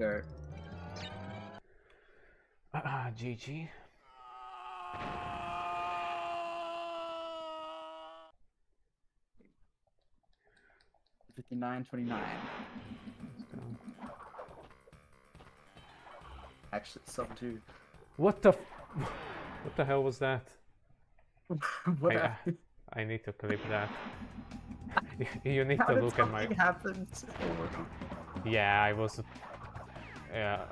Go. Ah, GG. Fifty-nine, twenty-nine. Actually, sub two. What the? f- What the hell was that? what I, uh. I need to clip that. you need How to look at my. something happen? Yeah, I was. Yeah,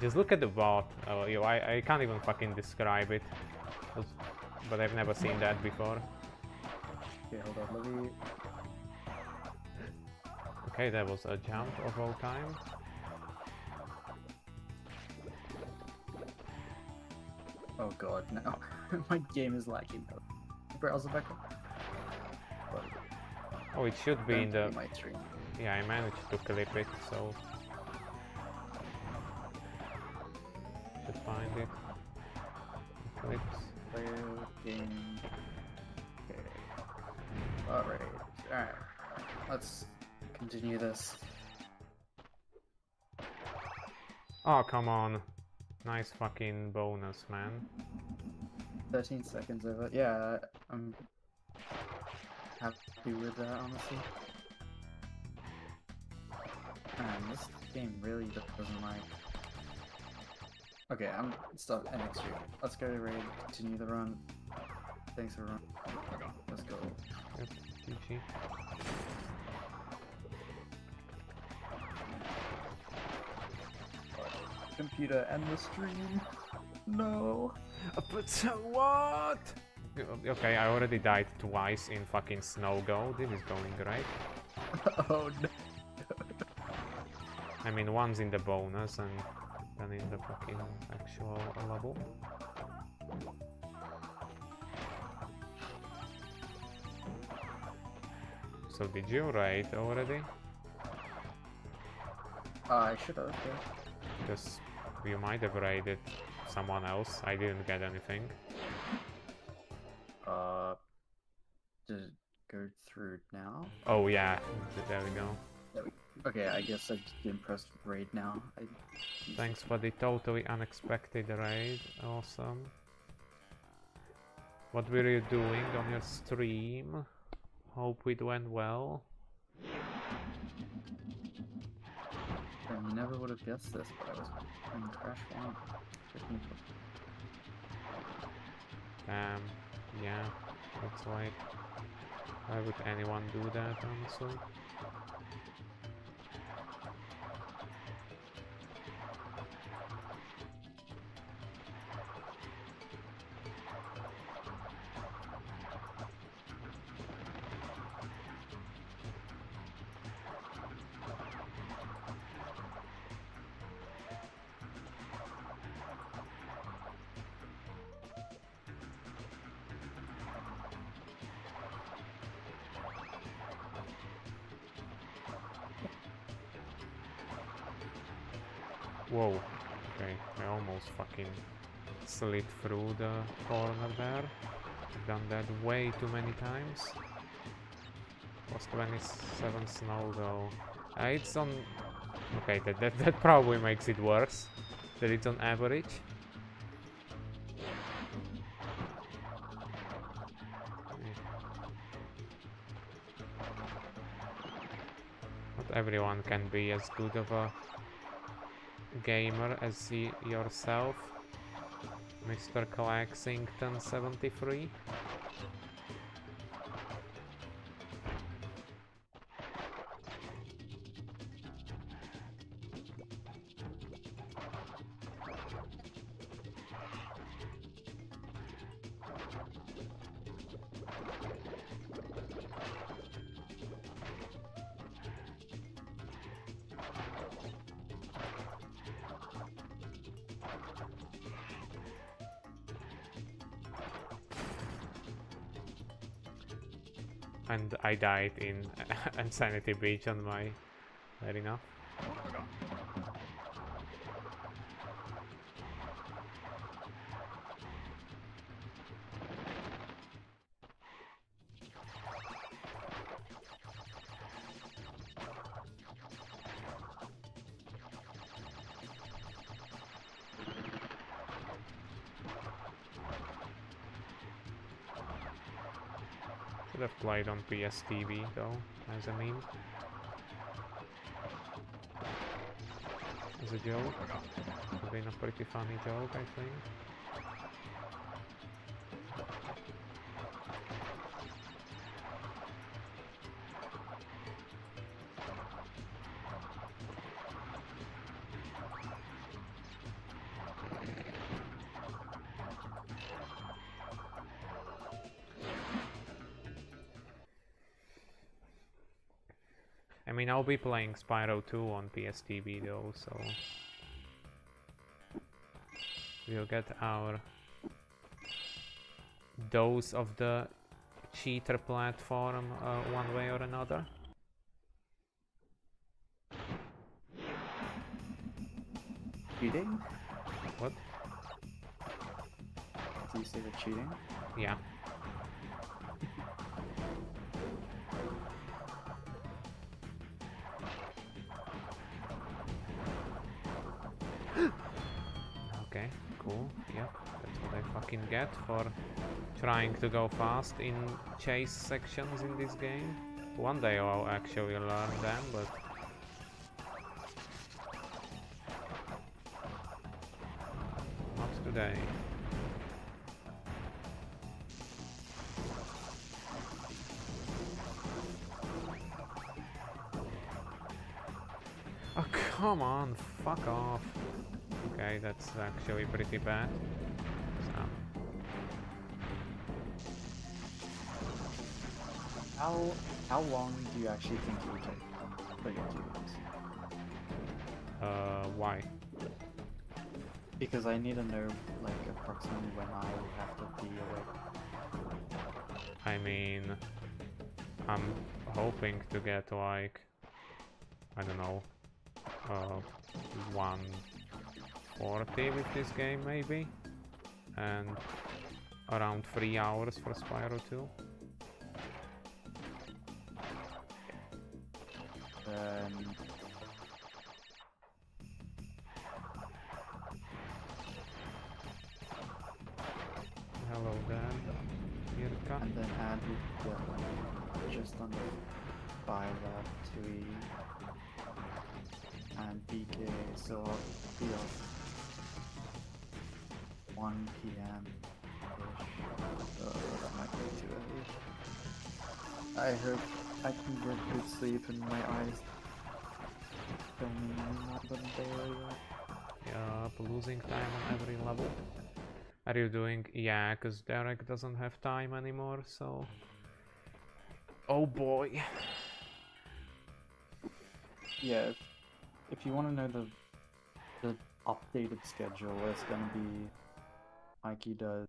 just look at the bot. Oh, you, I, I can't even fucking describe it. But I've never seen that before. Okay, hold on. Let me. Okay, that was a jump of all time. Oh god, no. My game is lagging. Browser back up. Oh, it should be in the. my. Yeah, I managed to clip it, so. Find it. Player game. Okay. Alright. Alright. Let's continue this. Oh, come on. Nice fucking bonus, man. 13 seconds over. Yeah, I'm happy with that, honestly. Man, this game really doesn't like. Okay, I'm stop NXT. Let's go to raid, continue the run. Thanks for run. Let's go. Yep, GG. Computer end the stream. No. But so what? Okay, I already died twice in fucking Snow Go. This is going great. oh no. I mean, one's in the bonus and then in the fucking actual level. So did you write already? Uh, I should have. Yeah. Because you might have raided someone else. I didn't get anything. Uh, it go through now? Oh yeah, th- there we go. Okay, I guess I didn't press raid now. I, Thanks for the totally unexpected raid. Awesome. What were you doing on your stream? Hope it went well. I never would have guessed this, but I was playing Crash 1. Checking for- Um, yeah, that's like, why would anyone do that, honestly? Whoa, okay, I almost fucking slid through the corner there. I've done that way too many times. Was 27 snow though. Uh, it's on... Okay, that, that, that probably makes it worse. That it's on average. Not everyone can be as good of a gamer as yourself, Mr. Collaxington73. Died in N. Sanity Beach on my... Fair enough. Have played on PS TV though, as a meme. As a joke. Would have been a pretty funny joke, I think. Be playing Spyro 2 on PS TV though, so we'll get our dose of the cheater platform uh, one way or another. Cheating? What? Do you say the cheating? Yeah. For trying to go fast in chase sections in this game. One day I'll actually learn them, but not today. Oh, come on, fuck off. Okay, that's actually pretty bad. How how long do you actually think it would take for you to do this? uh, why? Because I need to know like approximately when I have to be awake. I mean, I'm hoping to get like, I don't know, uh, 140 with this game maybe, and around 3 hours for Spyro 2. Um, Hello there, and then add the like, just under five at two E and BK so off one PM ish. Uh, that might be. I hope I can get good sleep and my eyes don't mean not there yet. Yup, losing time on every level. Are you doing? Yeah, because Derek doesn't have time anymore, so. Oh boy. Yeah, if, if you want to know the the updated schedule, it's gonna be Mikey does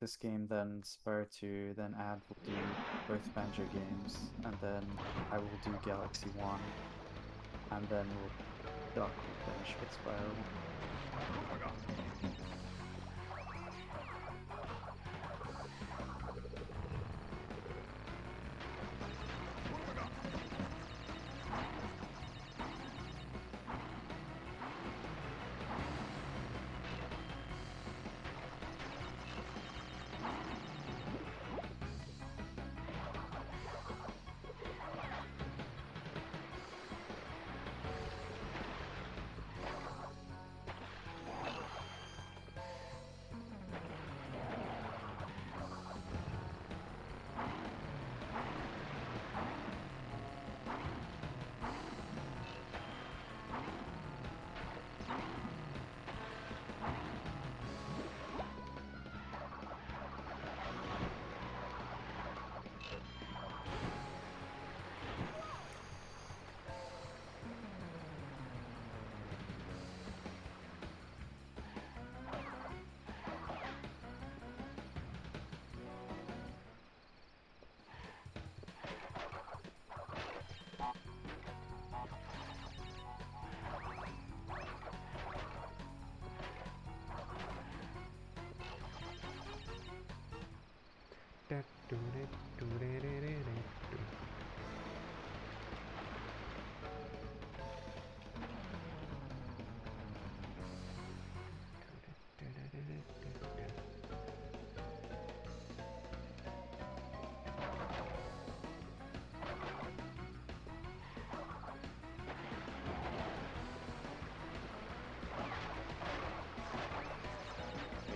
this game, then Spyro 2, then Ad will do both Banjo games, and then I will do Galaxy 1, and then we'll Duck will finish with Spyro. Oh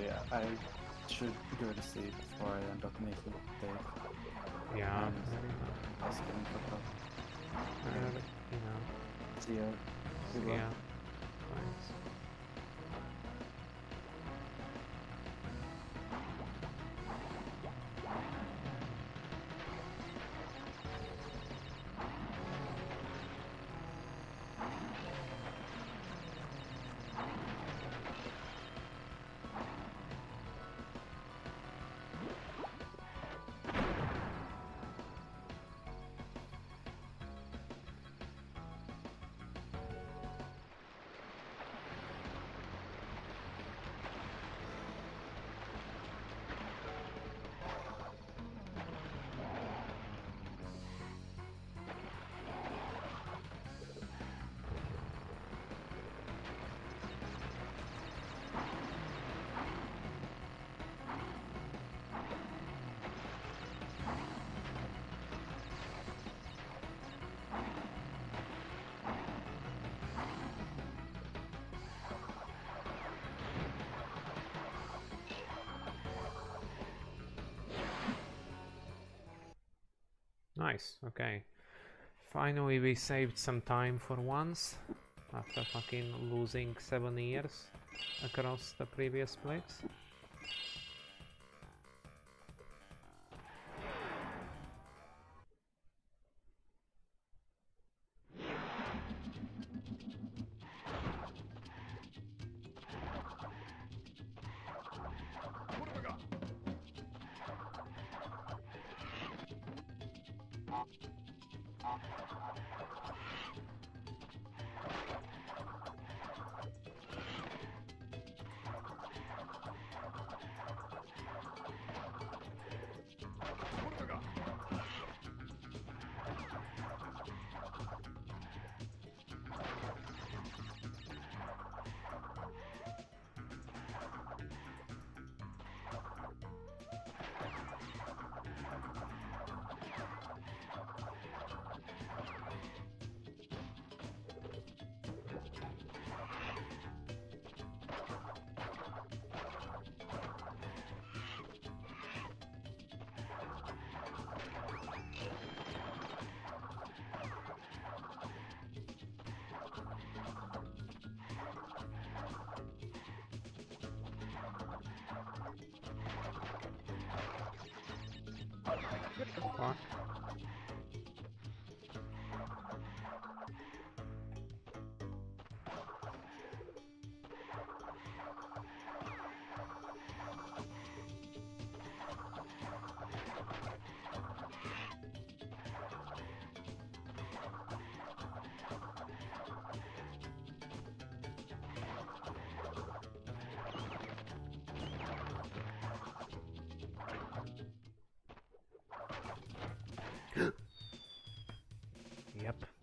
Yeah, I should go to sleep before I end up making a mistake. Yeah, fair enough. Getting cooked up. Uh, you know, See ya. Good luck. yeah. Nice, okay. Finally we saved some time for once. After fucking losing seven years across the previous splits.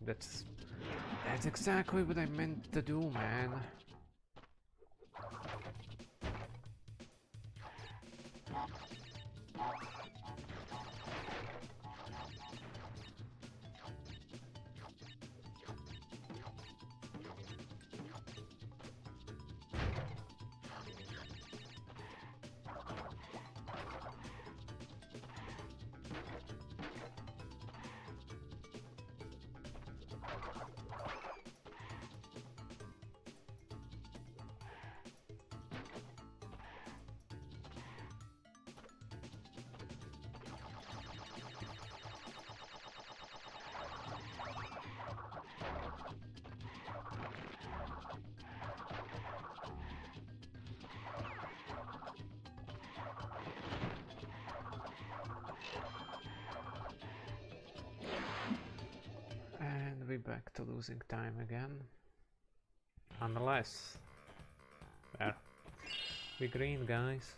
That's that's exactly what I meant to do, man. Losing time again. Unless... There. We green, guys.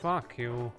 Fuck you.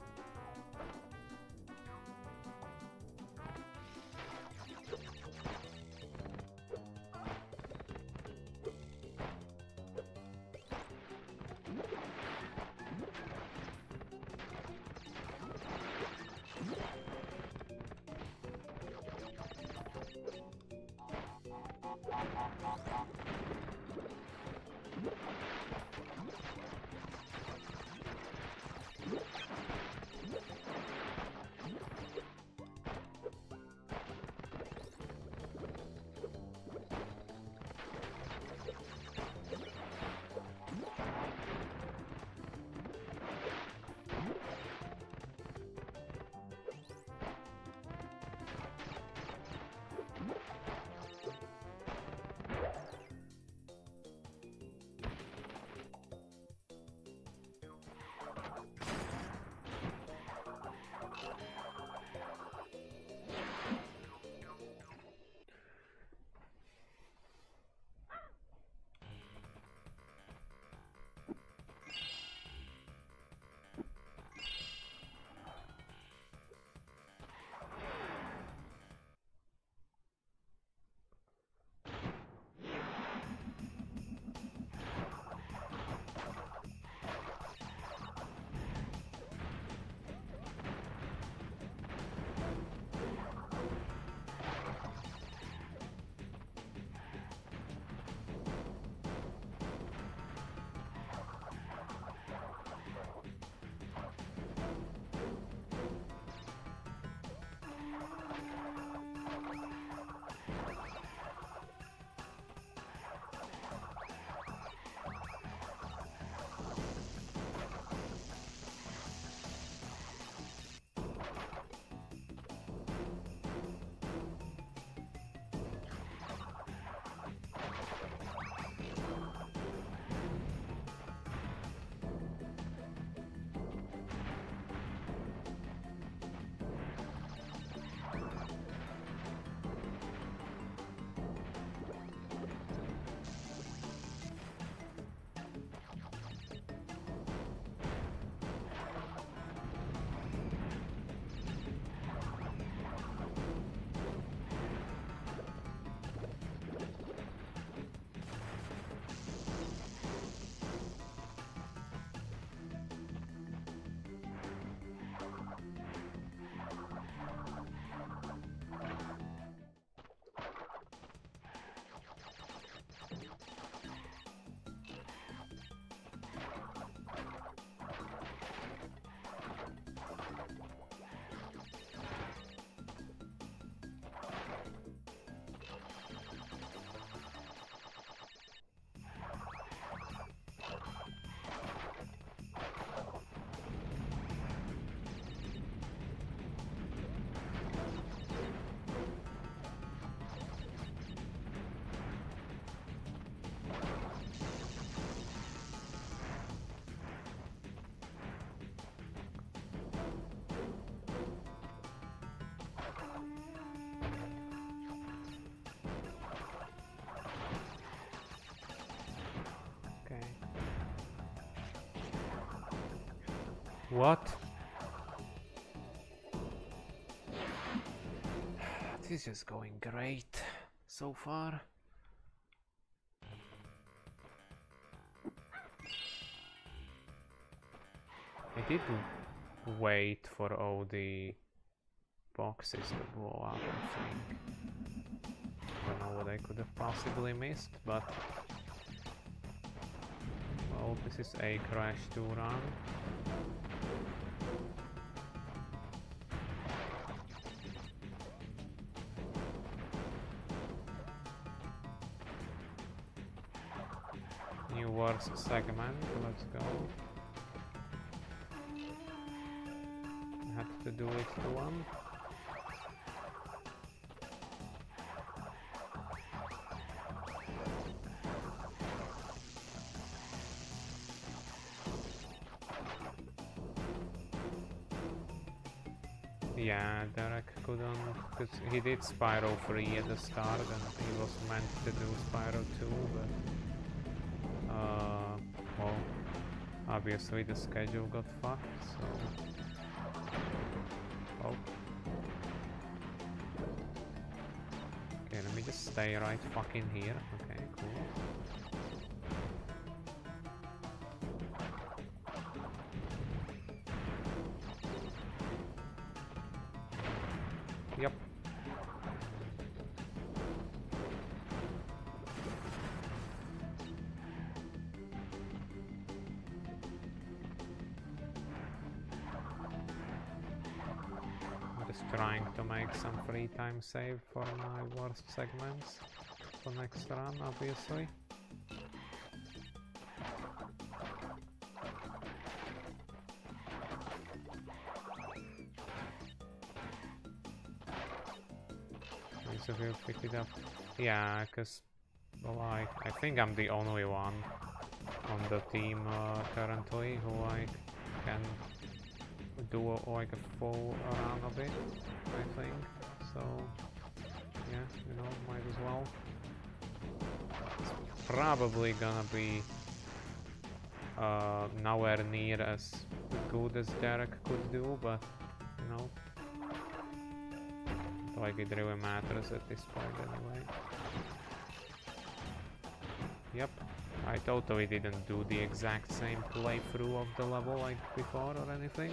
What? This is going great so far. I did wait for all the boxes to blow up, I think. Don't know what I could have possibly missed, but well, this is a crash to run. Works segment, let's go. Had to do it to one. Yeah, Derek couldn't, because he did Spyro 3 at the start and he was meant to do Spyro 2, but obviously the schedule got fucked, so... Oh. Okay, let me just stay right fucking here. Okay, trying to make some free time save for my worst segments for next run, obviously. Of you pick it up. Yeah, cause well, I I think I'm the only one on the team uh, currently who like can do a, like a full run of it. I think so. Yeah, you know, might as well. It's probably gonna be uh, nowhere near as good as Derek could do, but you know, like it really matters at this point anyway. Yep, I totally didn't do the exact same playthrough of the level like before or anything.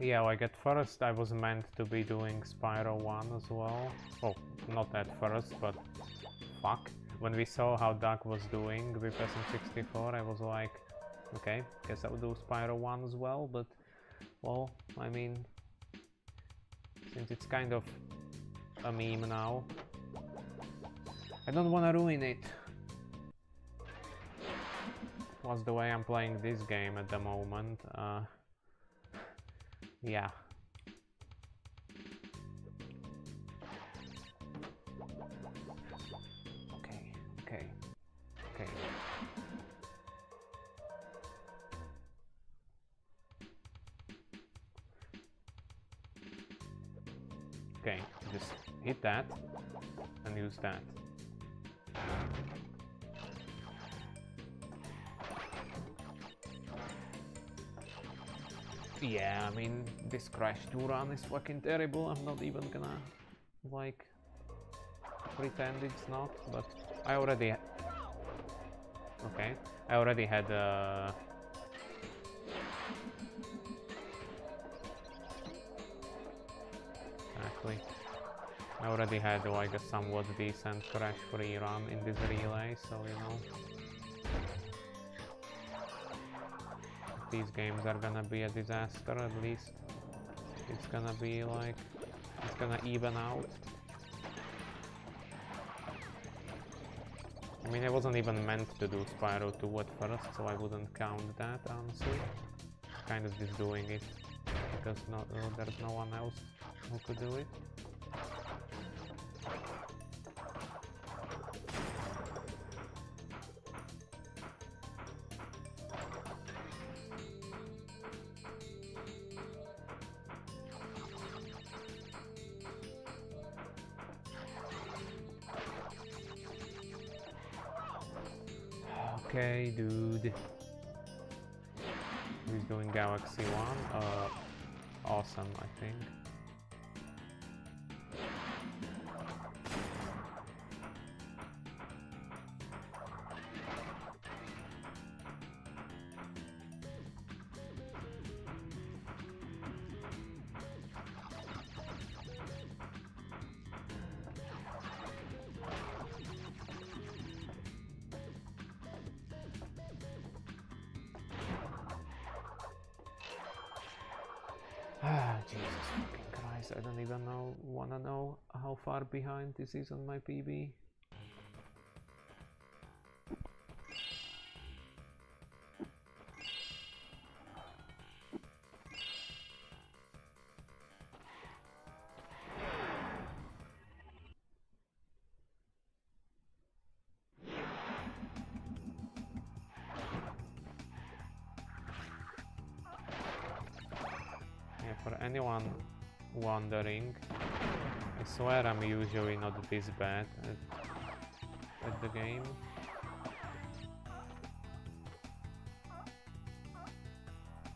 Yeah, like at first I was meant to be doing Spyro 1 as well. Oh, not at first, but fuck. When we saw how Duck was doing with SM64, I was like, okay, guess I'll do Spyro 1 as well, but, well, I mean, since it's kind of a meme now, I don't want to ruin it. Was the way I'm playing this game at the moment. Uh, yeah. Okay, okay, okay. Okay, just hit that and use that. Yeah, I mean, this Crash 2 run is fucking terrible. I'm not even gonna, like, pretend it's not, but I already... Okay, I already had uh... Exactly. I already had like a somewhat decent Crash 3 run in this relay, so you know... these games are gonna be a disaster at least. It's gonna be like it's gonna even out. I mean I wasn't even meant to do Spyro 2 at first so I wouldn't count that honestly. Kind of just doing it because no, there's no one else who could do it Ah, Jesus fucking Christ, I don't even know, wanna know how far behind this is on my PB. Wondering, I swear I'm usually not this bad at, at the game.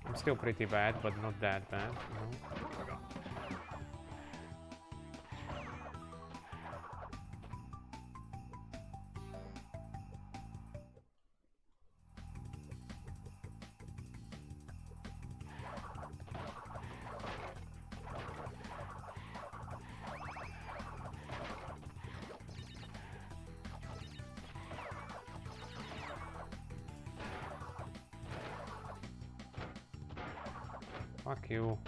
I'm still pretty bad, but not that bad, you oh Fuck you.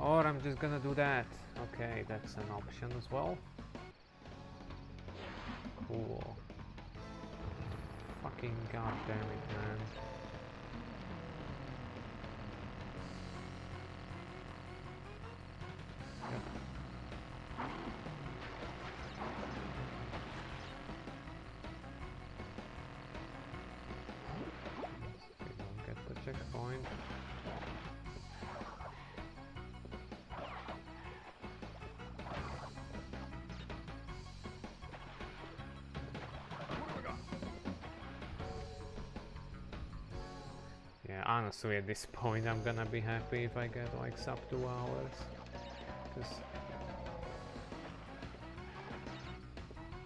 Or I'm just gonna do that. Okay, that's an option as well. Cool. Fucking goddamn it, man. checkpoint. Honestly at this point I'm gonna be happy if I get like sub 2 hours. Cause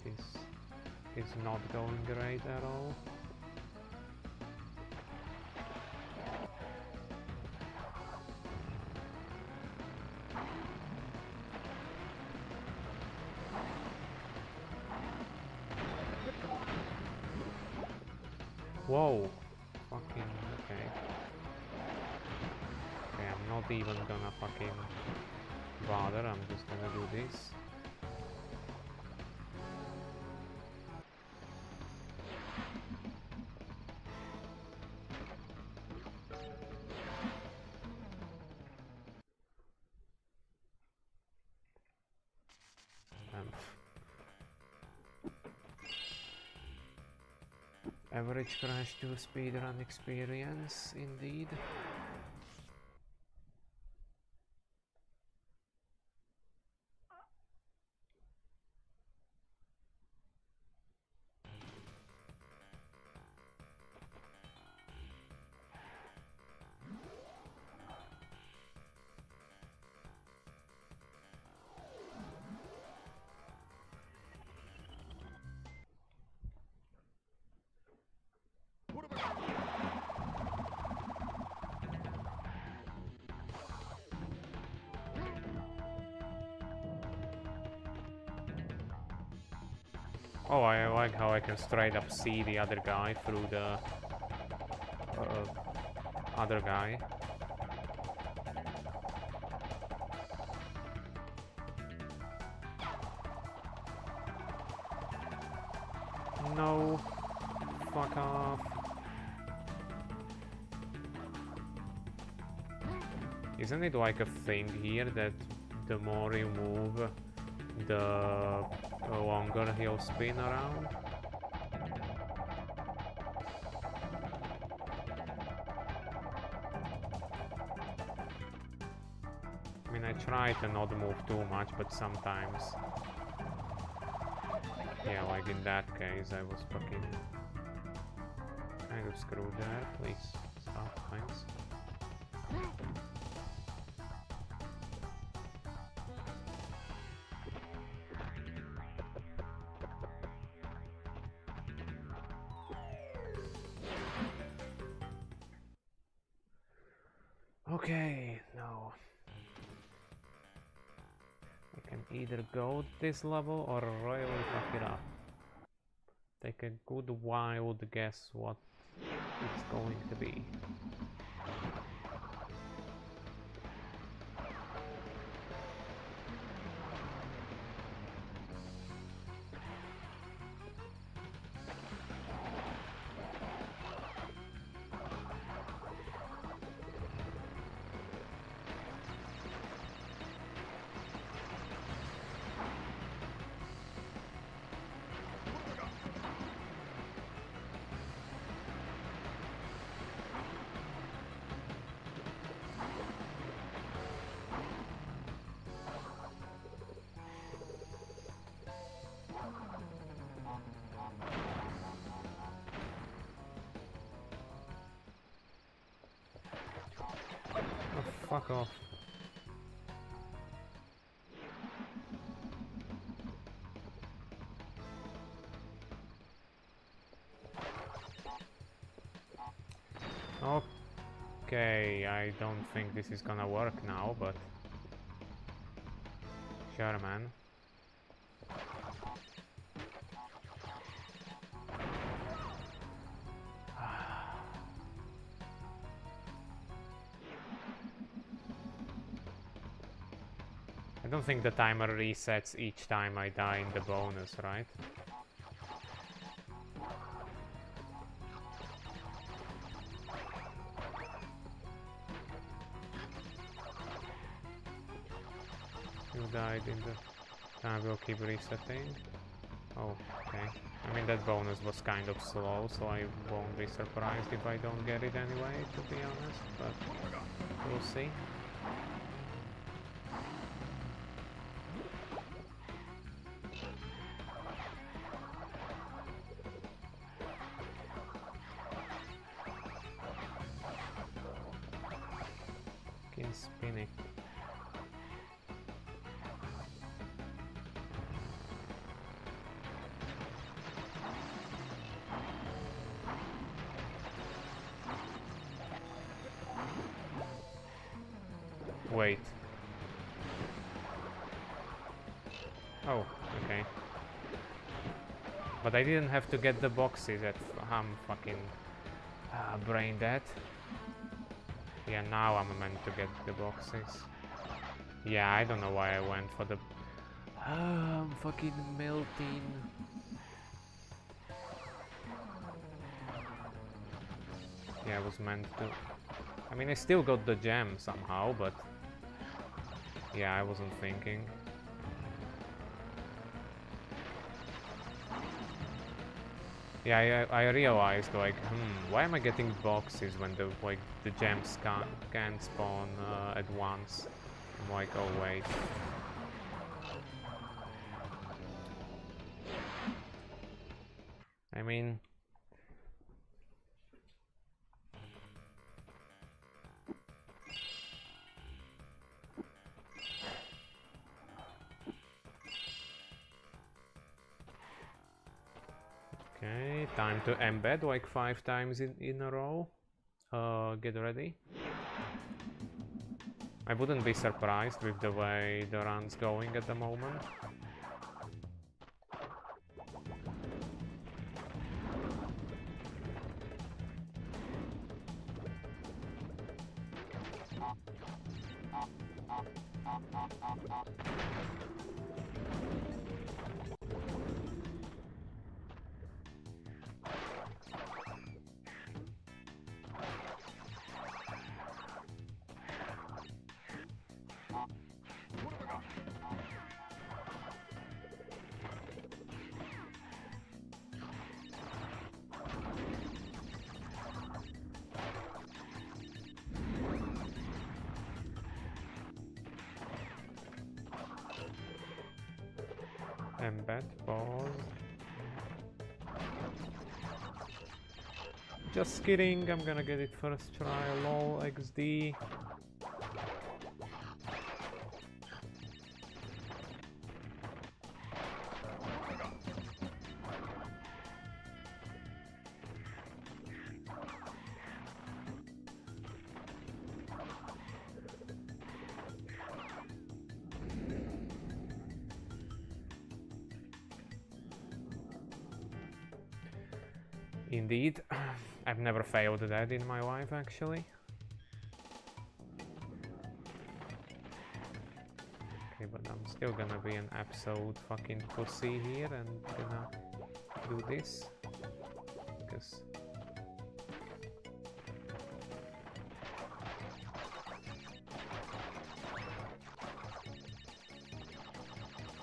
this is not going great at all. Whoa! Average Crash 2 speedrun experience, indeed. Oh, I like how I can straight up see the other guy through the uh, other guy. No. Fuck off. Isn't it like a thing here that the more you move, the Oh, longer he'll spin around. I mean, I try to not move too much, but sometimes... Yeah, like in that case, I was fucking... kind of screwed there. Please, stop, thanks. This level or really fuck it up. Take a good wild guess what it's going to be. Fuck off. Okay, I don't think this is gonna work now, but... Sure, man. Don't think the timer resets each time I die in the bonus, right? You died in the... Time will keep resetting. Oh, okay. I mean, that bonus was kind of slow, so I won't be surprised if I don't get it anyway, to be honest, but we'll see. Wait. Oh, okay. But I didn't have to get the boxes at I'm fucking uh, brain dead. Yeah, now I'm meant to get the boxes. Yeah, I don't know why I went for the... I'm fucking melting. Yeah, I was meant to... I mean, I still got the gem somehow, but... Yeah, I wasn't thinking. Yeah, I, I realized like, hmm, why am I getting boxes when the like the gems can't can't spawn uh, at once? I'm like, oh wait. I mean, embed like five times in, in a row. Uh, get ready. I wouldn't be surprised with the way the run's going at the moment. Kidding, I'm gonna get it first try, lol, XD. Failed that in my life actually. Okay, but I'm still gonna be an absolute fucking pussy here and gonna do this. Because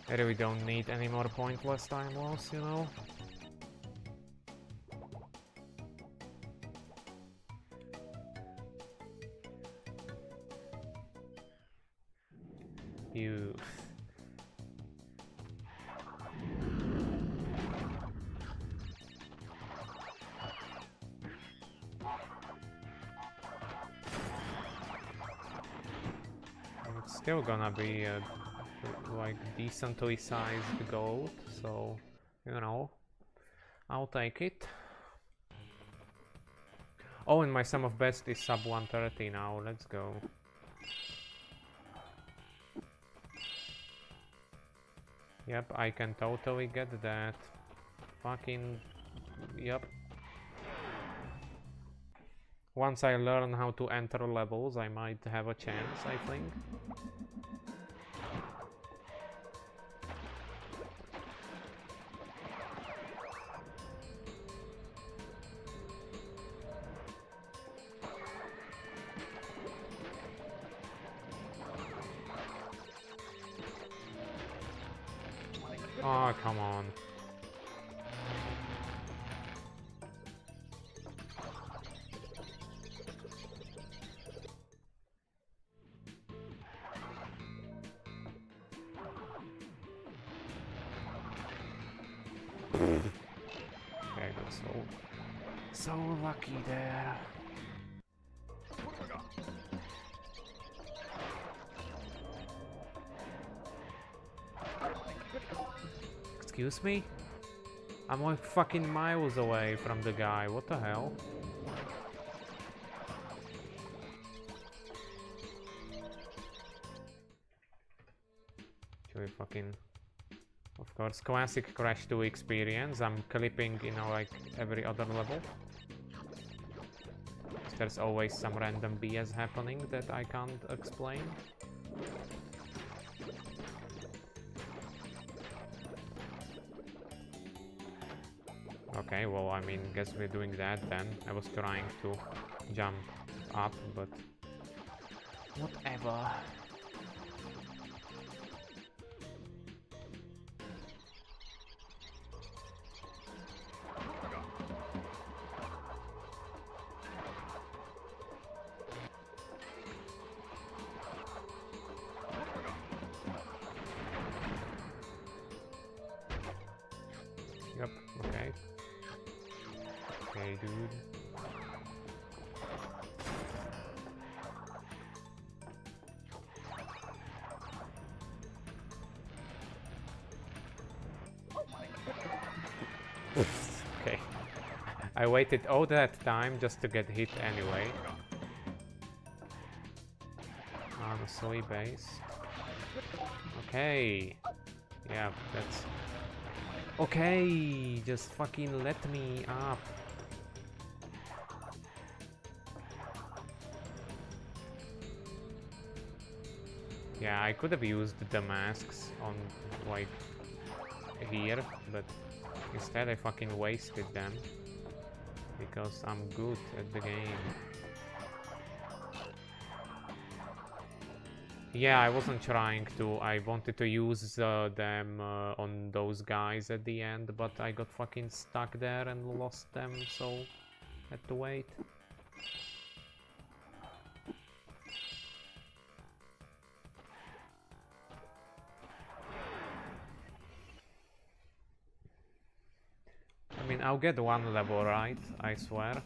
I really don't need any more pointless time loss, you know? Still gonna be a like decently sized gold, so you know, I'll take it. Oh, and my sum of best is sub 130 now. Let's go. Yep, I can totally get that. Fucking... Yep. Once I learn how to enter levels, I might have a chance, I think. Excuse me? I'm like fucking miles away from the guy. What the hell? Actually fucking... Of course, classic Crash 2 experience. I'm clipping, you know, like every other level. There's always some random BS happening that I can't explain. Okay, well, I mean, guess we're doing that then. I was trying to jump up, but whatever. Okay, dude. okay. I waited all that time just to get hit anyway. On a soy base. Okay. Yeah, that's Okay, just fucking let me up. Yeah, I could have used the masks on, like, here, but instead I fucking wasted them. Because I'm good at the game. Yeah, I wasn't trying to. I wanted to use uh, them uh, on those guys at the end, but I got fucking stuck there and lost them, so had to wait. I'll get one level right, I swear.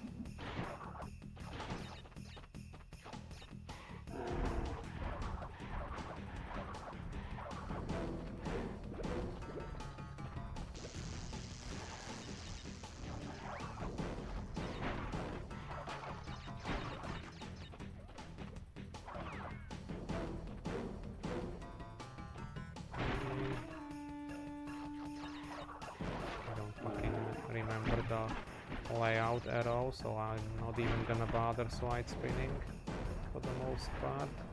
Gonna bother spinning for the most part.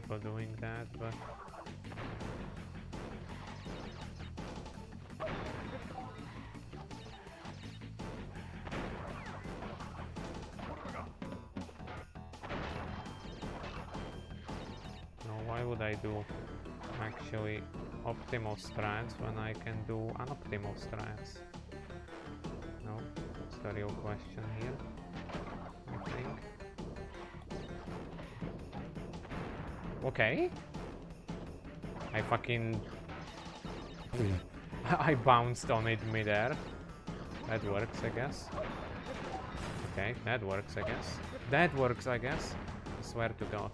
People doing that, but... No, why would I do actually optimal strats when I can do unoptimal strats? No, that's the real question here, Okay. I fucking... I bounced on it midair. That works, I guess. Okay, that works, I guess. That works, I guess. I swear to God.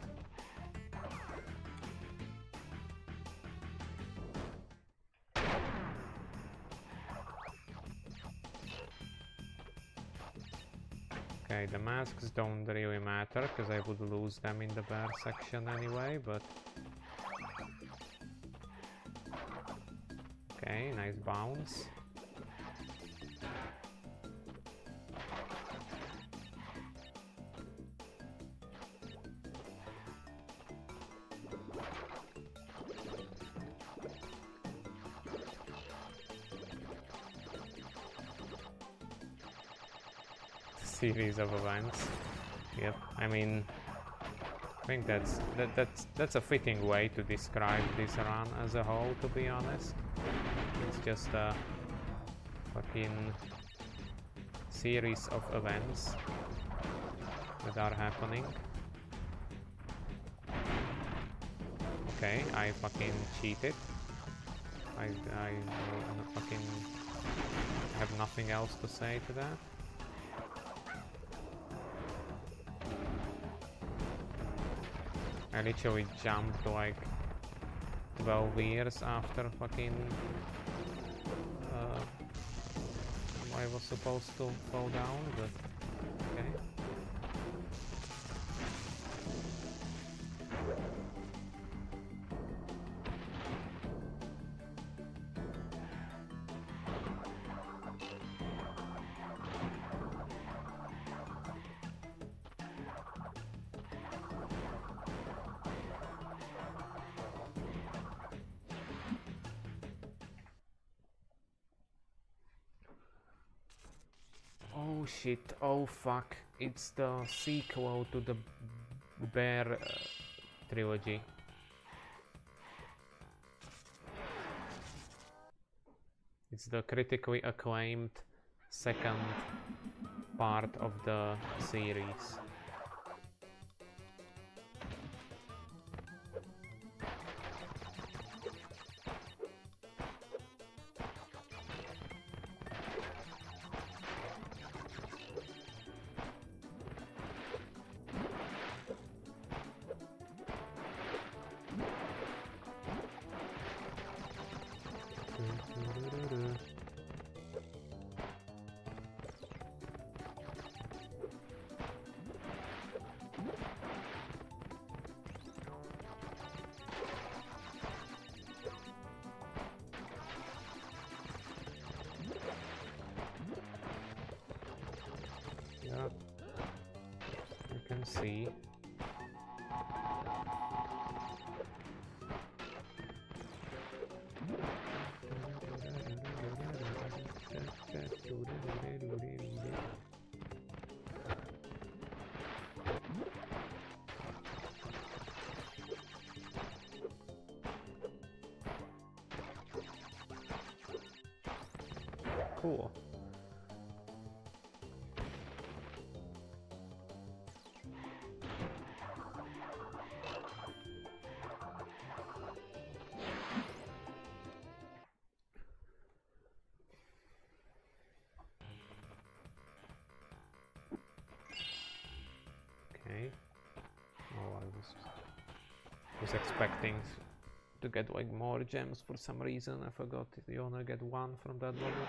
Okay, the masks don't really matter because I would lose them in the bear section anyway, but... Okay, nice bounce. Series of events. Yep, I mean, I think that's that that's that's a fitting way to describe this run as a whole. To be honest, it's just a fucking series of events that are happening. Okay, I fucking cheated. I I fucking have nothing else to say to that. I literally jumped like 12 years after fucking uh, I was supposed to fall down, but fuck, it's the sequel to the Bear uh, trilogy. It's the critically acclaimed second part of the series. Cool. Okay. I was was expecting to get like more gems for some reason. I forgot you only get one from that level.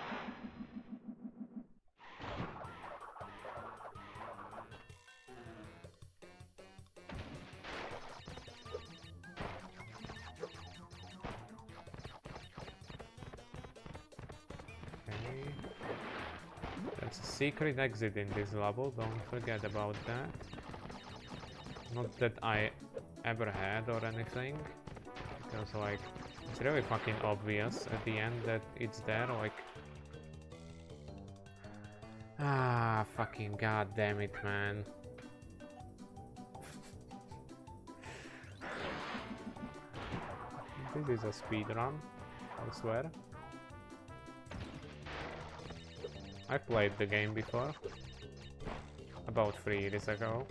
Okay. There's a secret exit in this level, don't forget about that. Not that I ever had or anything. Because like it's really fucking obvious at the end that it's there, like Ah fucking god damn it man. this is a speed run, I swear. I played the game before. About three years ago.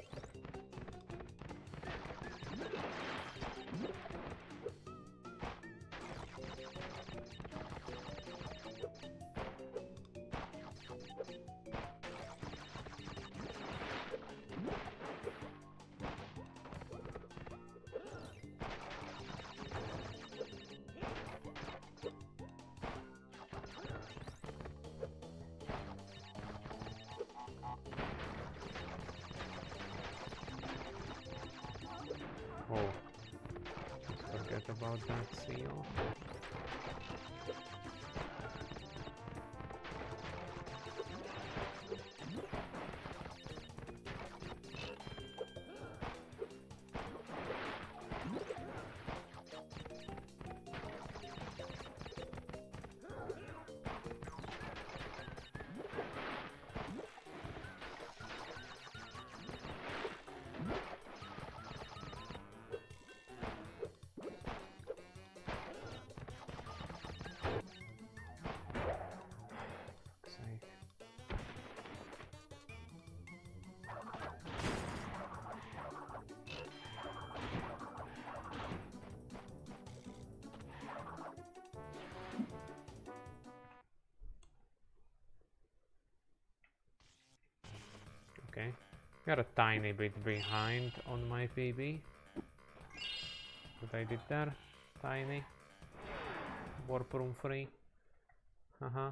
Got a tiny bit behind on my PB. What I did there? Tiny. Warp room free. Uh-huh.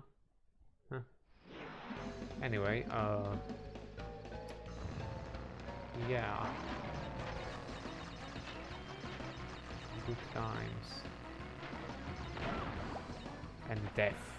Anyway, uh... Yeah. Good times. And death.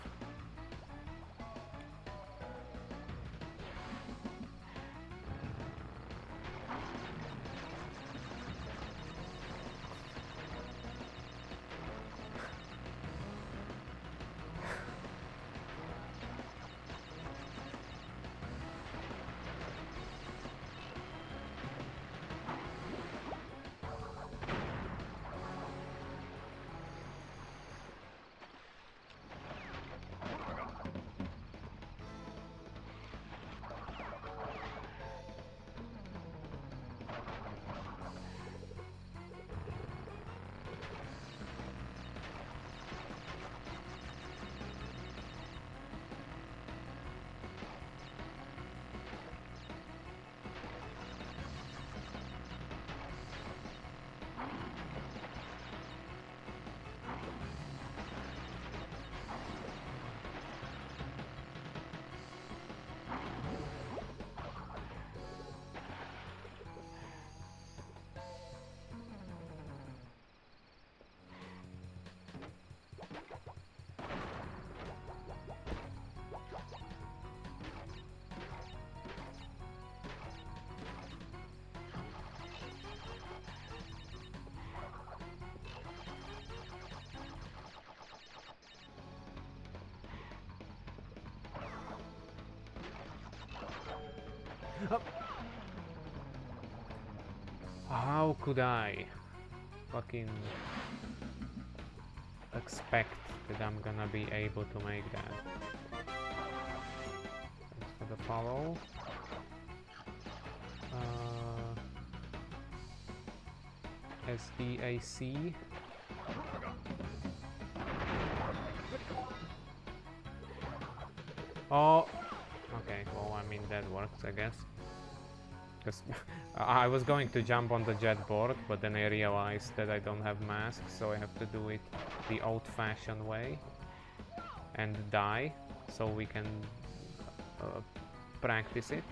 How could I fucking expect that I'm gonna be able to make that? Thanks for the follow. Uh, S-E-A-C. Works, I guess. Because I was going to jump on the jet board, but then I realized that I don't have masks, so I have to do it the old-fashioned way and die, so we can uh, practice it.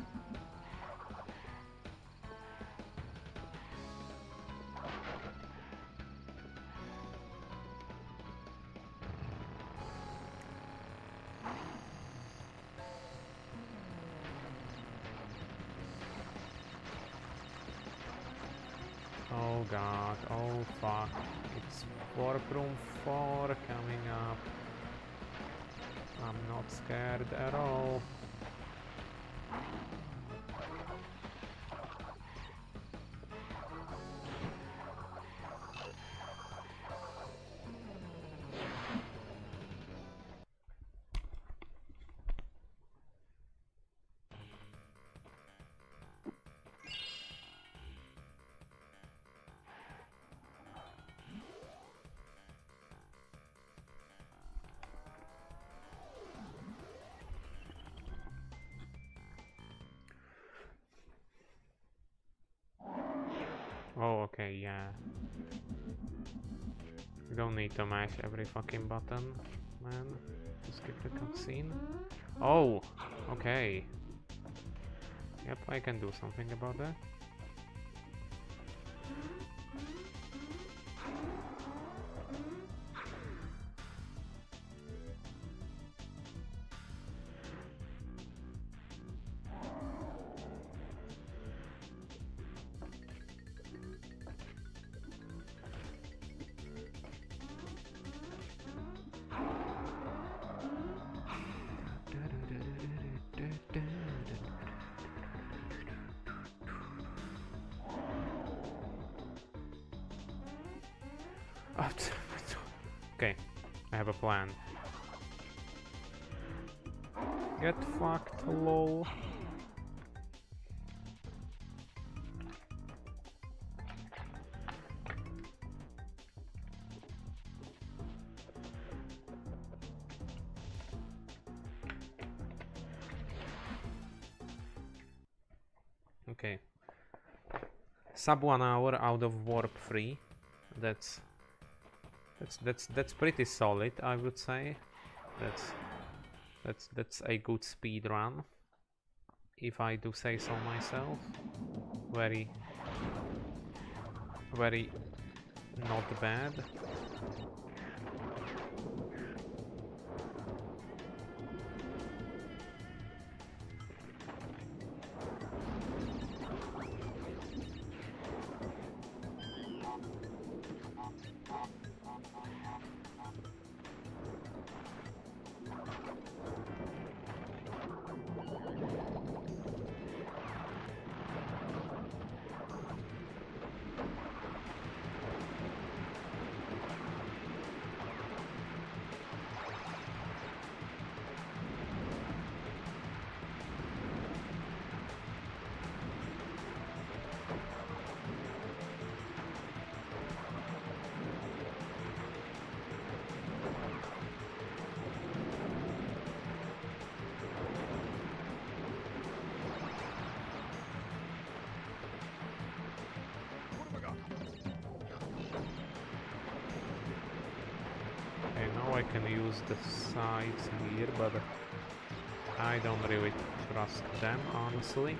Okay, yeah. You don't need to mash every fucking button, man, to skip the cutscene. Oh, okay. Yep, I can do something about that. Sub one hour out of warp free. That's that's that's that's pretty solid, I would say. That's that's that's a good speed run, if I do say so myself. Very very not bad. Them, honestly.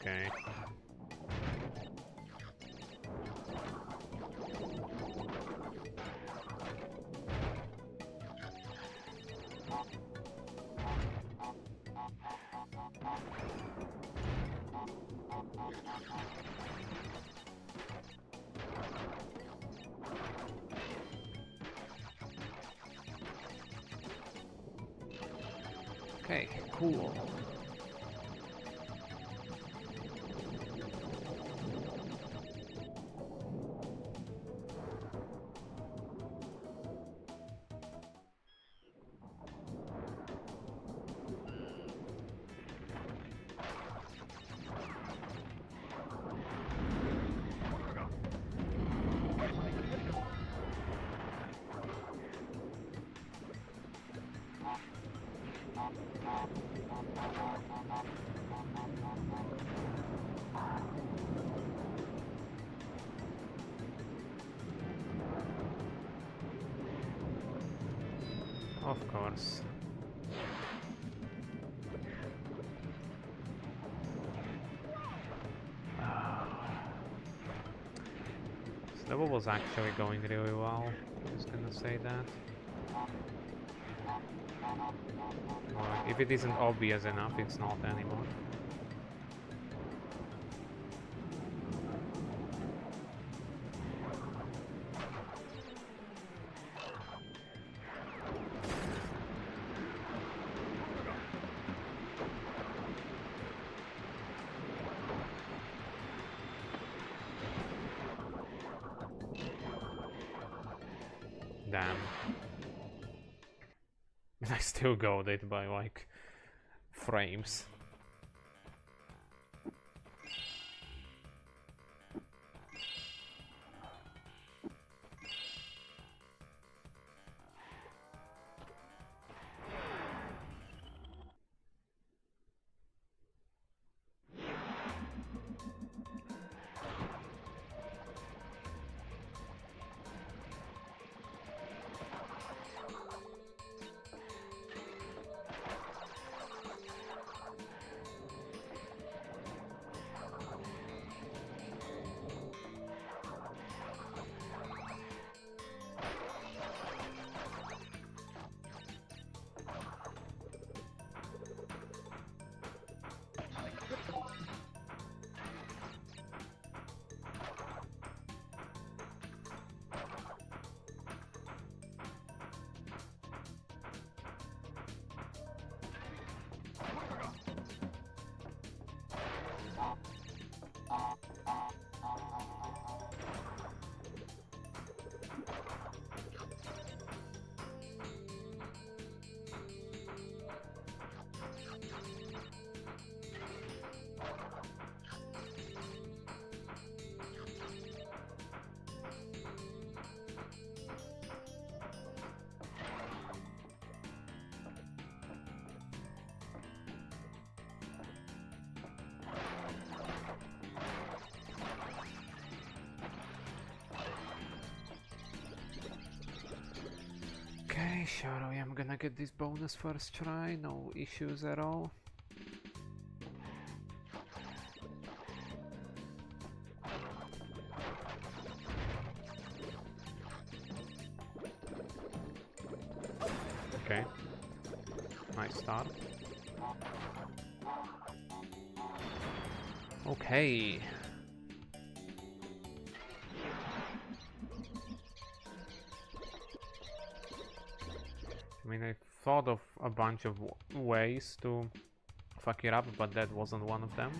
Okay. Okay, cool. Was actually going really well. I'm just gonna say that. Well, if it isn't obvious enough, it's not anymore. Got it by like frames. 아. Sure, I am gonna get this bonus first try, no issues at all. Of ways to fuck it up, but that wasn't one of them.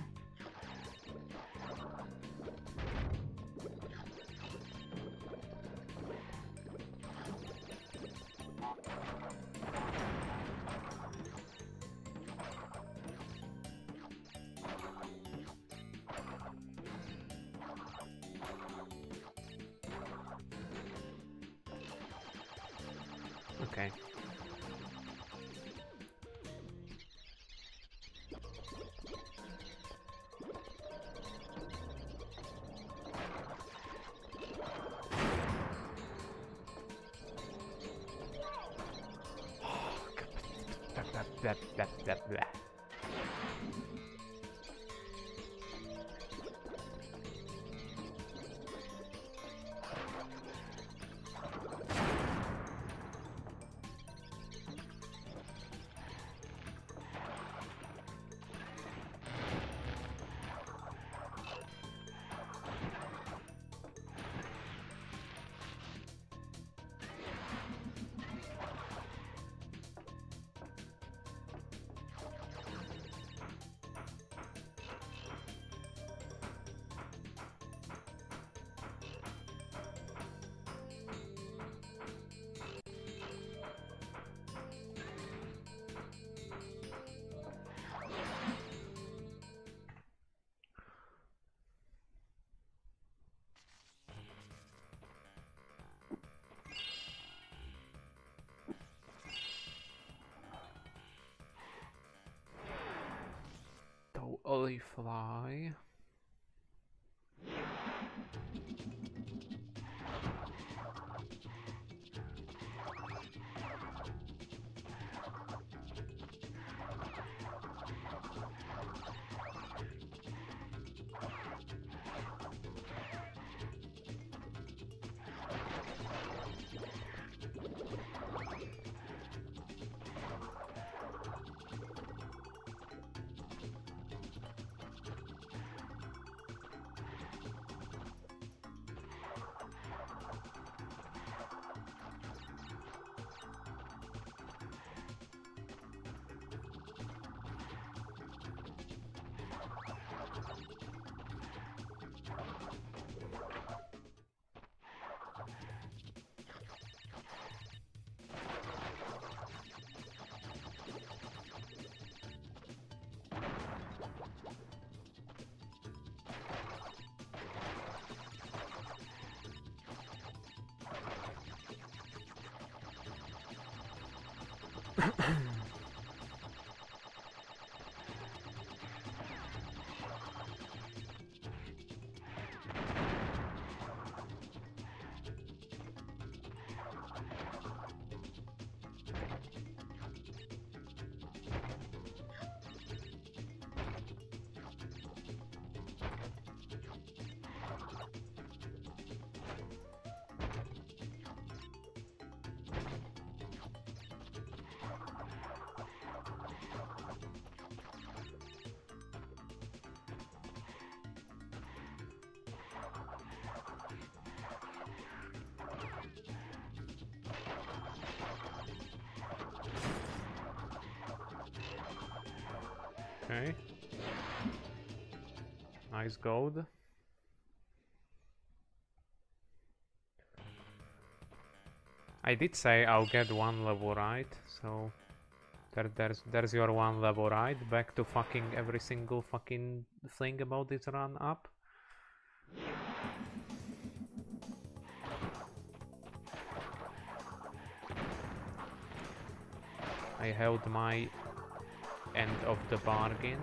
Ahem. Okay. Nice gold. I did say I'll get one level right, so there, there's there's your one level right. Back to fucking every single fucking thing about this run up. I held my end of the bargain.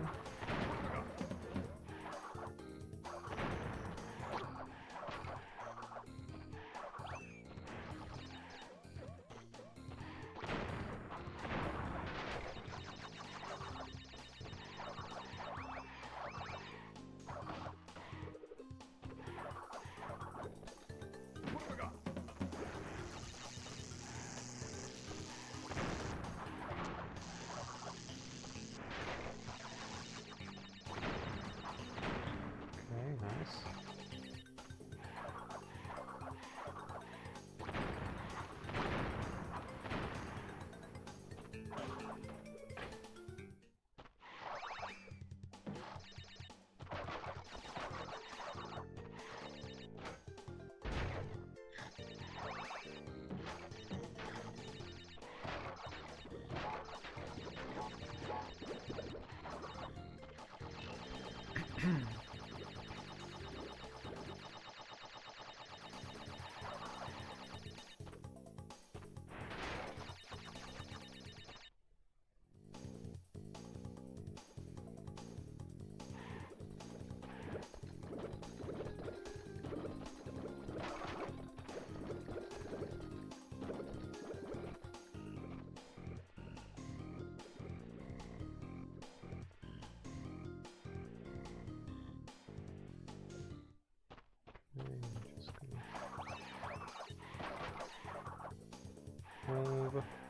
Gonna move.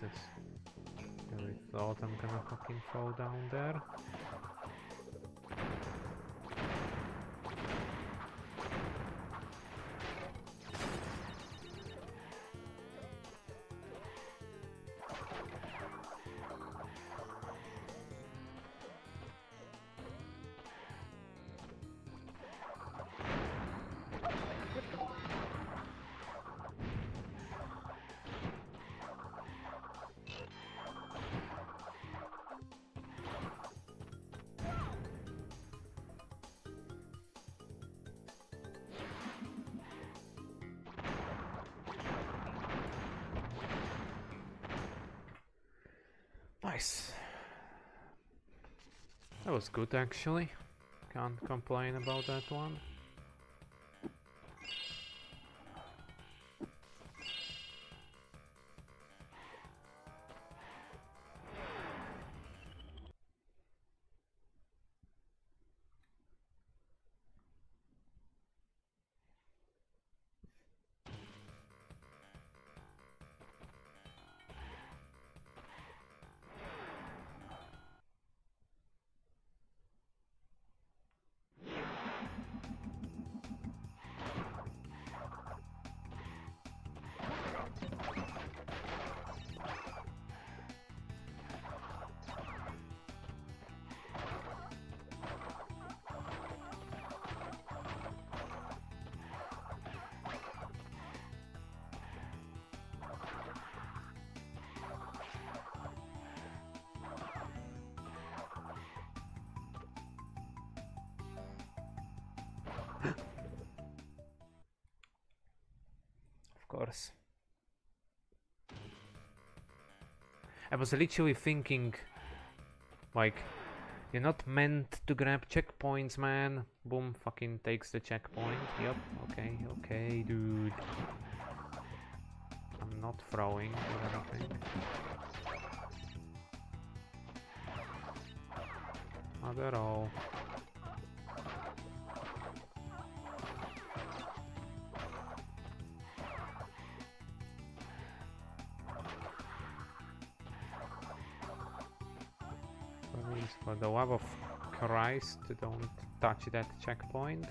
Jesus. Thought I'm gonna fucking fall down there. Nice. That was good actually. Can't complain about that one. Course. I was literally thinking, like, you're not meant to grab checkpoints, man. Boom, fucking takes the checkpoint. Yep, okay, okay, dude. I'm not throwing or anything. Not at all. Christ, don't touch that checkpoint.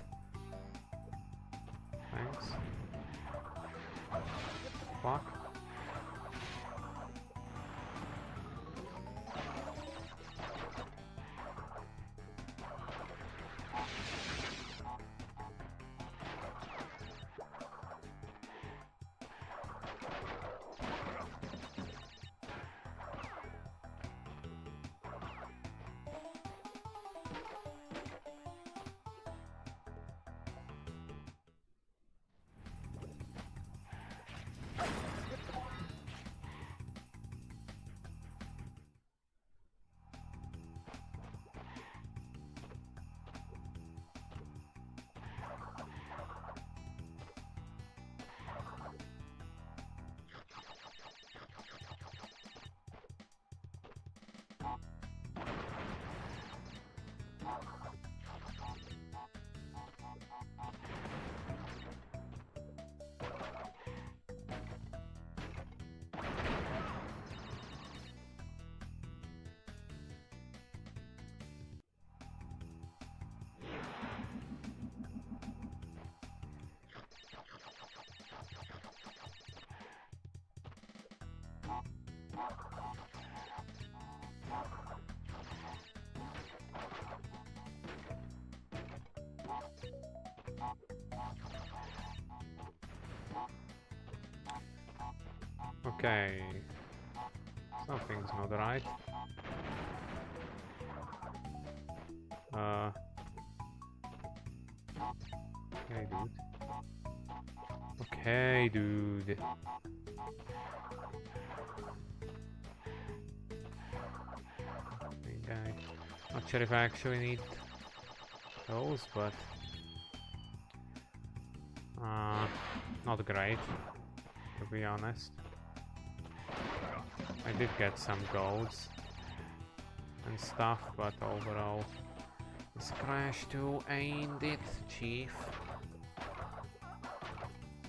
Okay, dude. Not sure if I actually need those, but... Uh, not great, to be honest. I did get some golds and stuff, but overall this Crash 2 ain't it, Chief.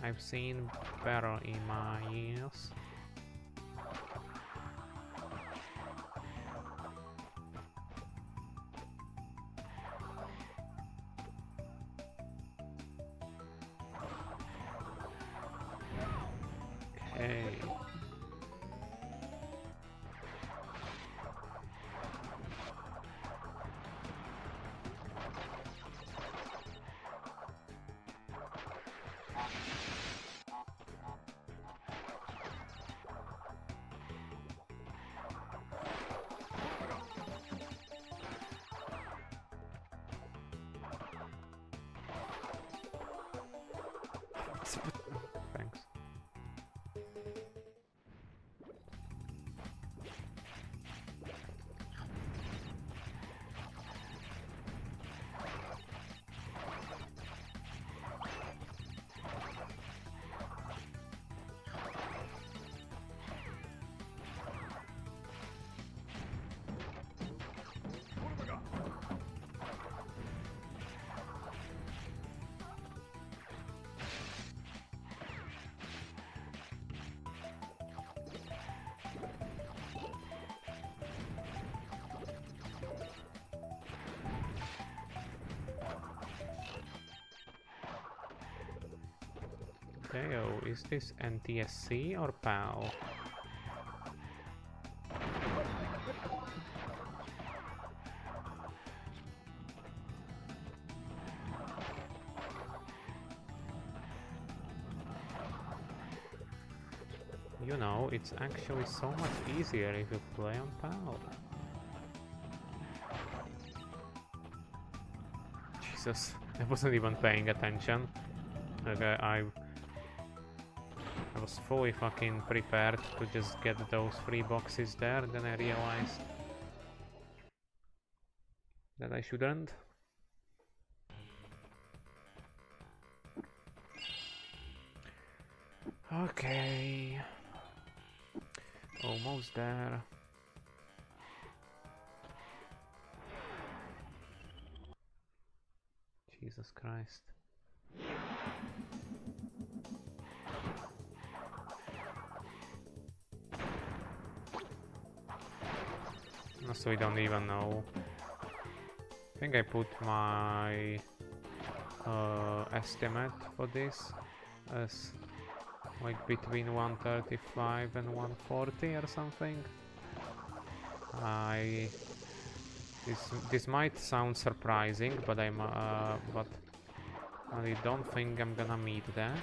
I've seen better in my years. Oh, is this NTSC or PAL? You know, it's actually so much easier if you play on PAL. Jesus, I wasn't even paying attention. Okay, I was fully fucking prepared to just get those three boxes there, then I realized that I shouldn't. So we don't even know. I think I put my uh, estimate for this as like between 135 and 140 or something. I this this might sound surprising, but I'm uh, but I don't think I'm gonna meet that.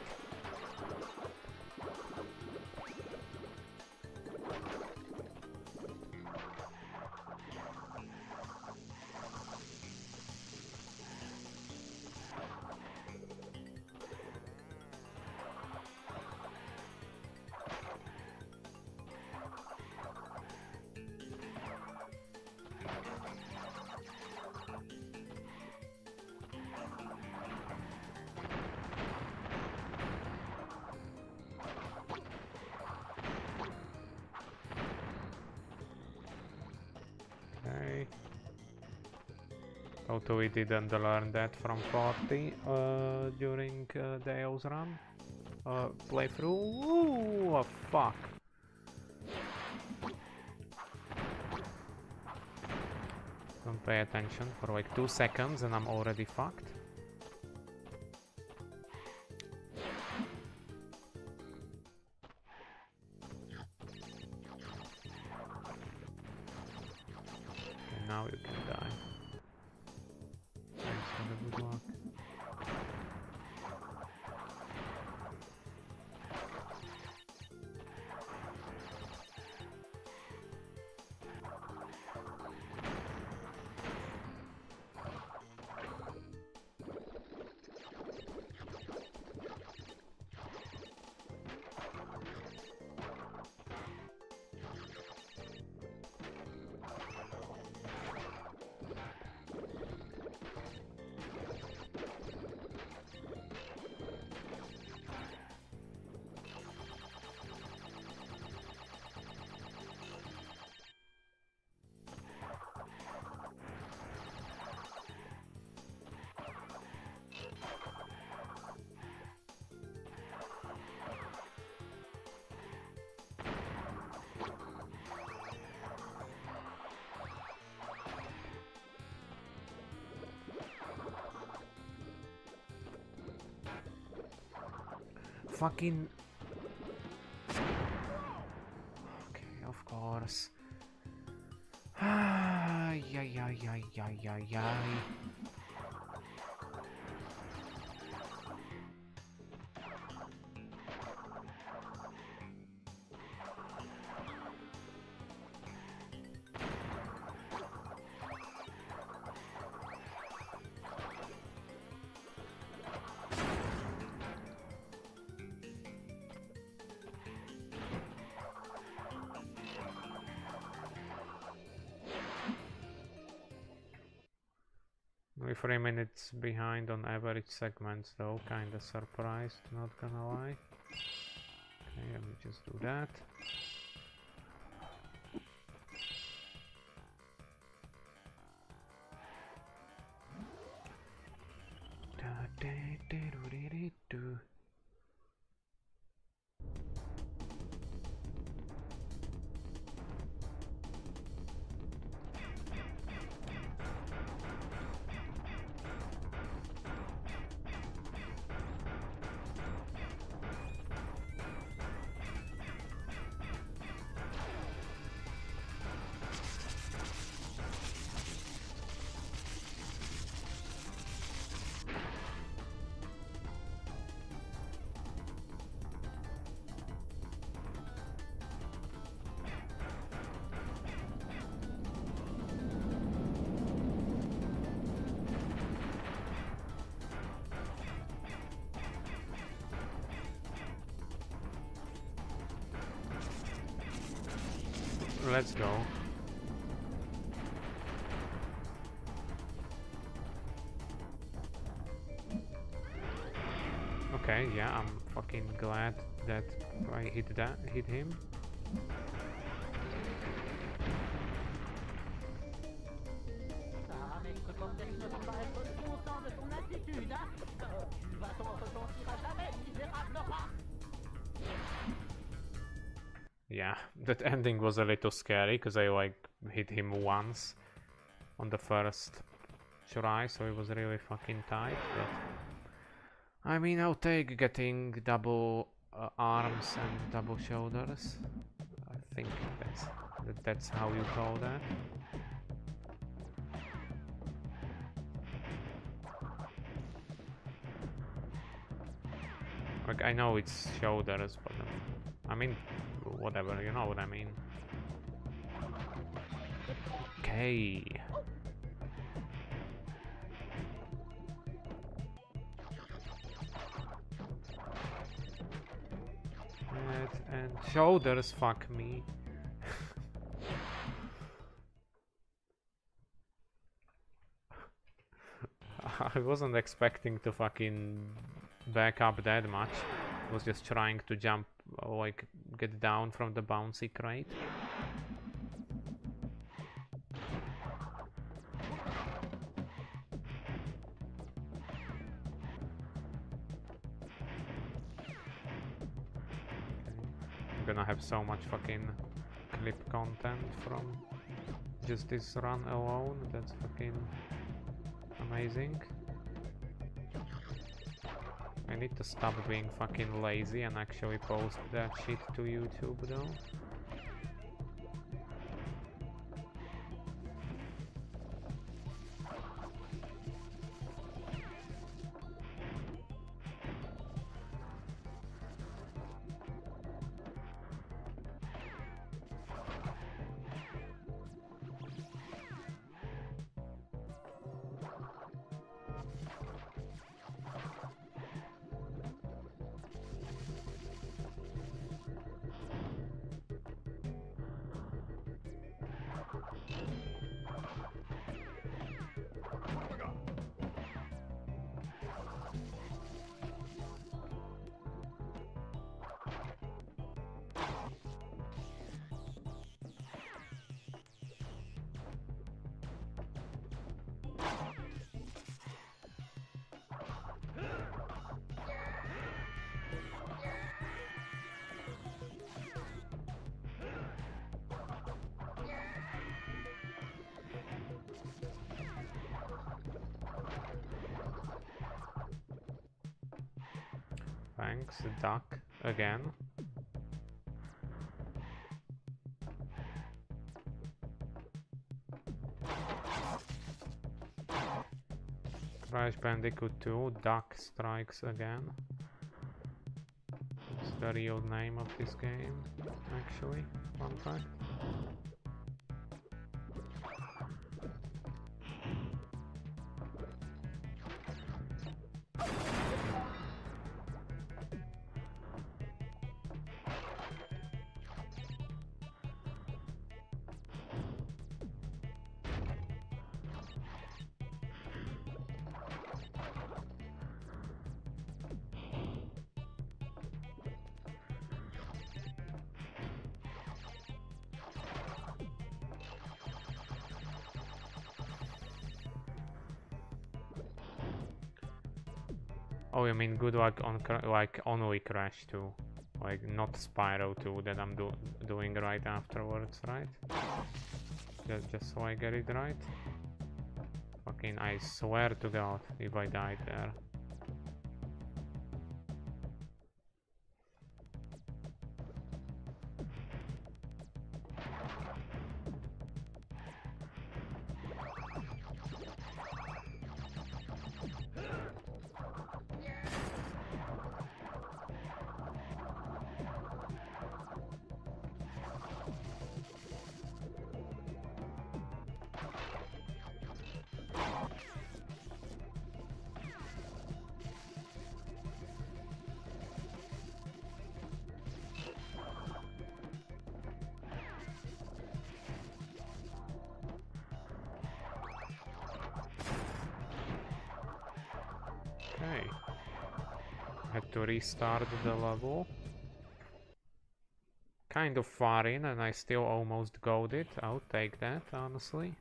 Although we didn't learn that from 40 uh, during uh, Dale's run uh, playthrough. Ooh, oh, fuck. Don't pay attention for like two seconds and I'm already fucked. Fucking... Okay, of course. Ay, ay, ay, ay, ay, ay, ay. Three minutes behind on average segments though, kinda surprised, not gonna lie. Okay, let me just do that. Let's go. Okay, yeah, I'm fucking glad that I hit that hit him. Yeah, that ending was a little scary because I like hit him once on the first try, so it was really fucking tight. But I mean, I'll take getting double uh, arms and double shoulders. I think that's that, that's how you call that. Like I know it's shoulders, but um, I mean, whatever, you know what I mean. Okay. And, and shoulders, fuck me. I wasn't expecting to fucking back up that much. Was just trying to jump, uh, like, get down from the bouncy crate. I'm gonna have so much fucking clip content from just this run alone. That's fucking amazing. I need to stop being fucking lazy and actually post that shit to YouTube though. Thanks, duck again. Crash Bandicoot 2, Duck Strikes Again. It's the real name of this game, actually. Fun fact. Good luck on like only Crash 2, like not Spyro 2 that I'm do doing right afterwards, right? Just, just so I get it right. Fucking, I swear to God, if I died there. Restart the level. Kind of far in and I still almost got it. I'll take that, honestly.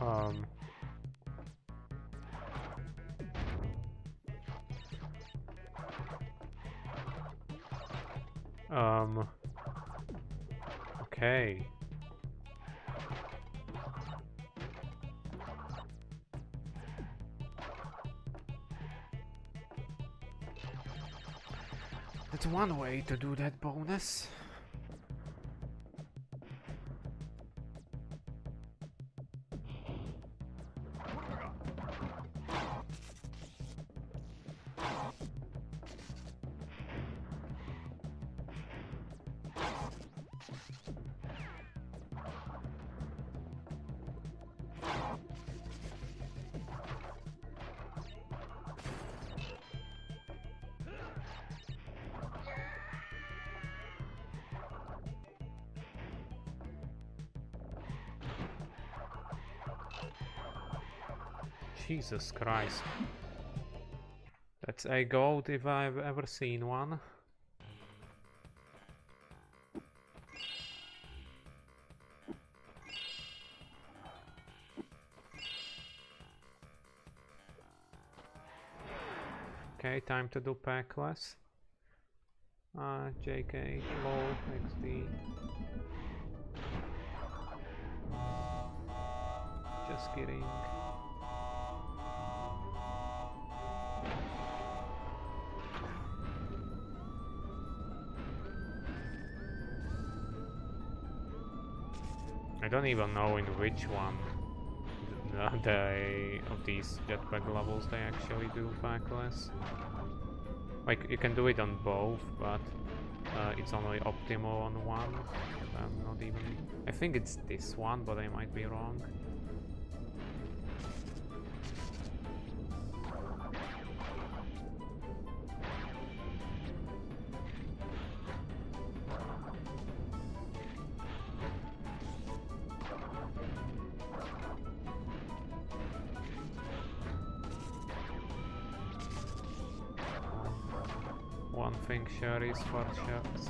Um... Um... Okay. One way to do that bonus. Jesus Christ. That's a goat if I've ever seen one. Okay, time to do packless. Uh, JK, low, XD. Just kidding. Don't even know in which one they of these jetpack levels they actually do packless. Like you can do it on both, but uh, it's only optimal on one. I'm not even. I think it's this one, but I might be wrong.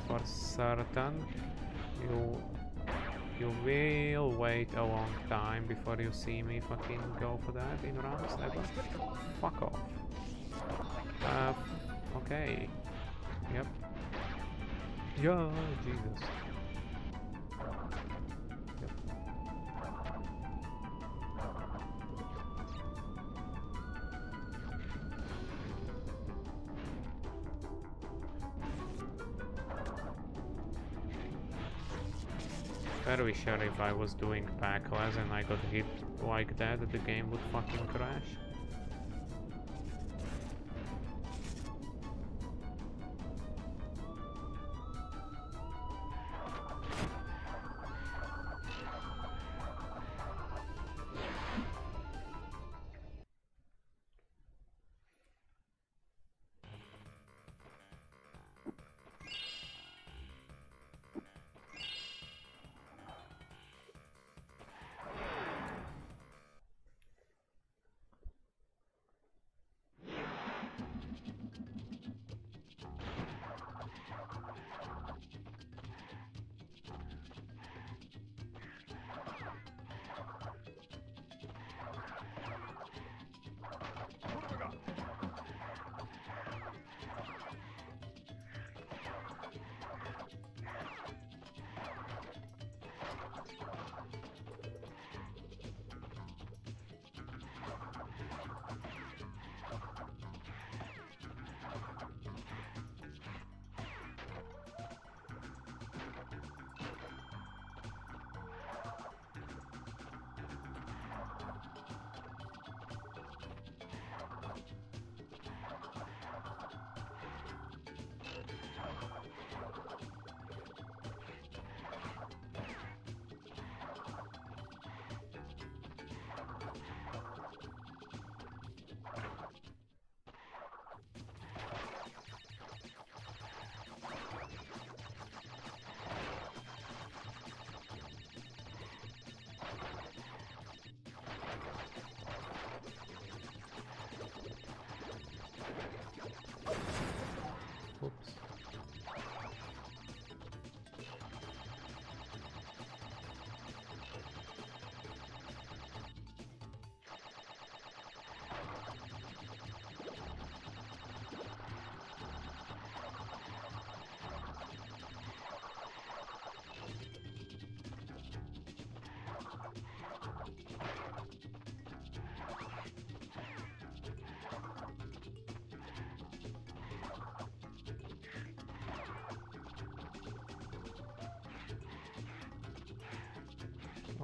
For certain, you you will wait a long time before you see me fucking go for that in rounds ever. Fuck off. Uh, okay. Yep. Yeah, Jesus. Sure if I was doing backlash and I got hit like that, the game would fucking crash.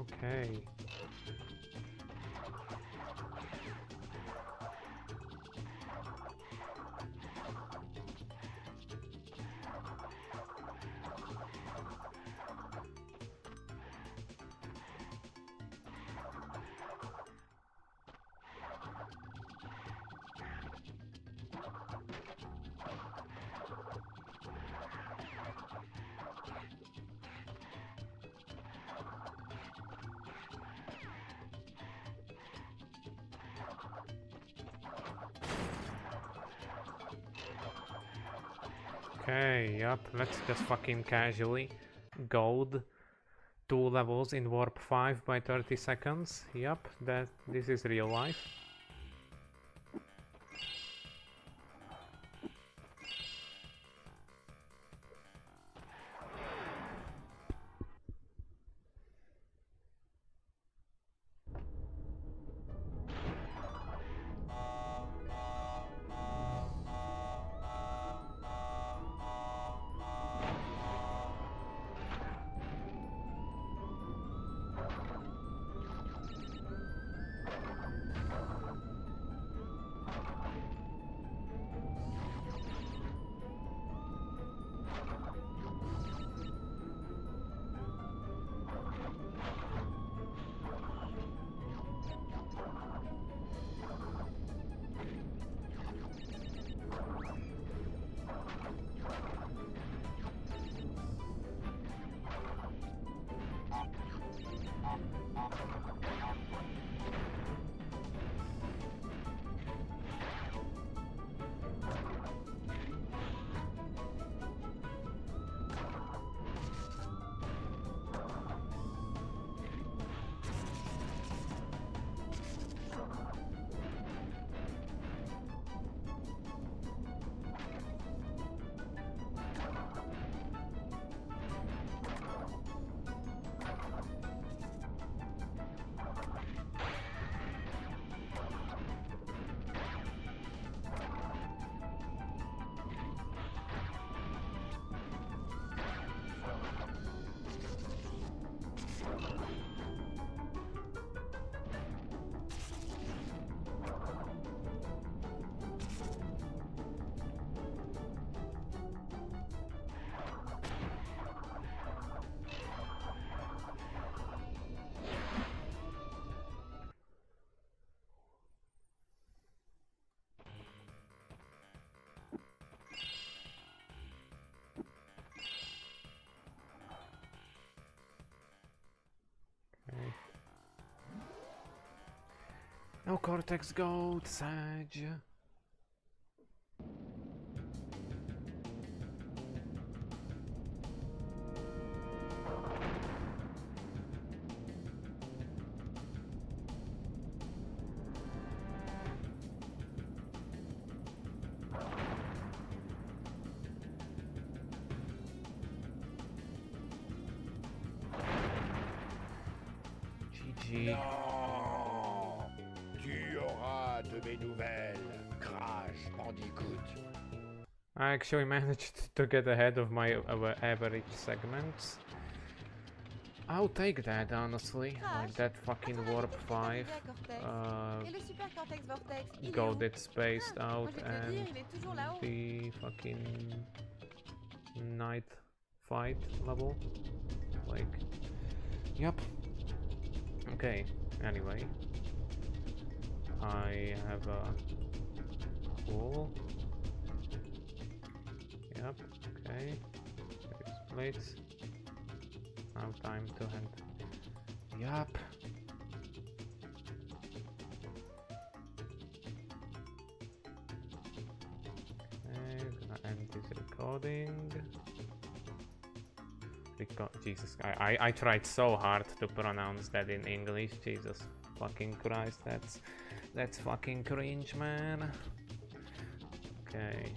Okay. Okay, yep, let's just fucking casually gold two levels in warp 5 by 30 seconds. Yep, that this is real life. No Cortex Gold, Sage. Actually managed to get ahead of my average segments. I'll take that, honestly. Like that fucking Warp 5. Uh, Et le super cortex vortex, il est où got it spaced out moi, je vais te le and dire, il est toujours là-haut. the fucking night fight level. Like, yep. Okay, anyway. I have a cool. Yep, okay. There's plates. Now time to hand. Yup. Okay, gonna end this recording. Reco Jesus, I, I I tried so hard to pronounce that in English. Jesus fucking Christ, that's that's fucking cringe, man. Okay.